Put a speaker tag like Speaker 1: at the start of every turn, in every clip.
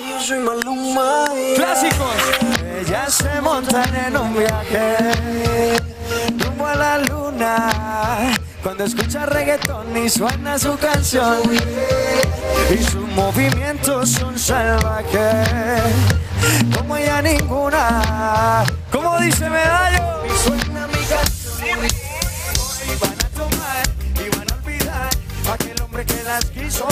Speaker 1: Yo soy Maluma.
Speaker 2: Clásicos.
Speaker 3: Ellas se montan en un viaje rumbo a la luna. Cuando escucha reggaetón y suena su canción y sus movimientos son salvajes, como ella ninguna. Como dice Medallo, y suena mi canción. Y van a tomar y van a olvidar a aquel hombre que las quiso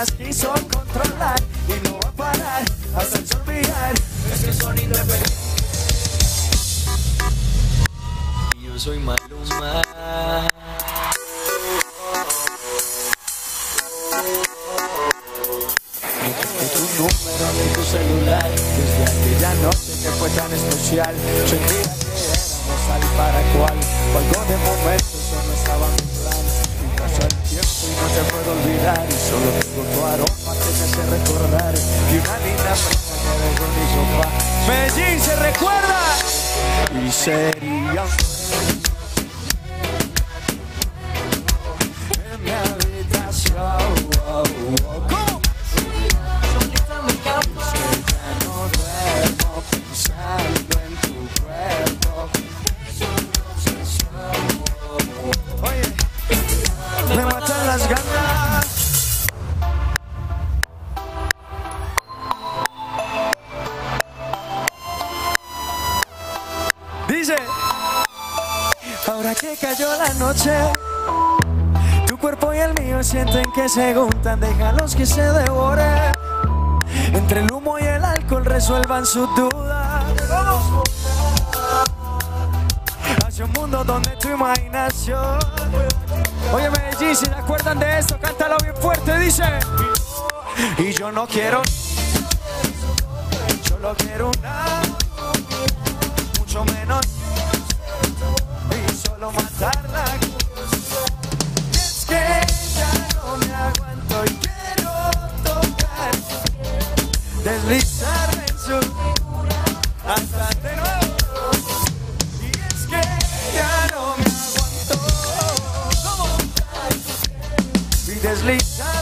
Speaker 3: las quiso controlar y no va a parar hasta el sol brillar. Es que son independientes.
Speaker 1: Yo soy Maluma.
Speaker 3: tu número de tu celular Desde aquella noche que fue tan especial Sentía que éramos tal para cual Algo de momentos eso no estaba en plan Y pasa el tiempo y no te puedo olvidar Y solo tengo tu aroma que me hace recordar Y una linda mi sofá
Speaker 2: Medellín se recuerda.
Speaker 3: Y sería en mi habitación me matan las ganas. Ahora que cayó la noche, tu cuerpo y el mío sienten que se juntan, déjalos que se devoren. Entre el humo y el alcohol resuelvan sus dudas. Hacia un mundo donde tu imaginación.
Speaker 2: Oye, Medellín, si se acuerdan de esto, cántalo bien fuerte, dice.
Speaker 3: Y yo no quiero. Solo quiero una. Deslizarme en su. Hasta de nuevo. Y es que ya no me aguanto. Y deslizar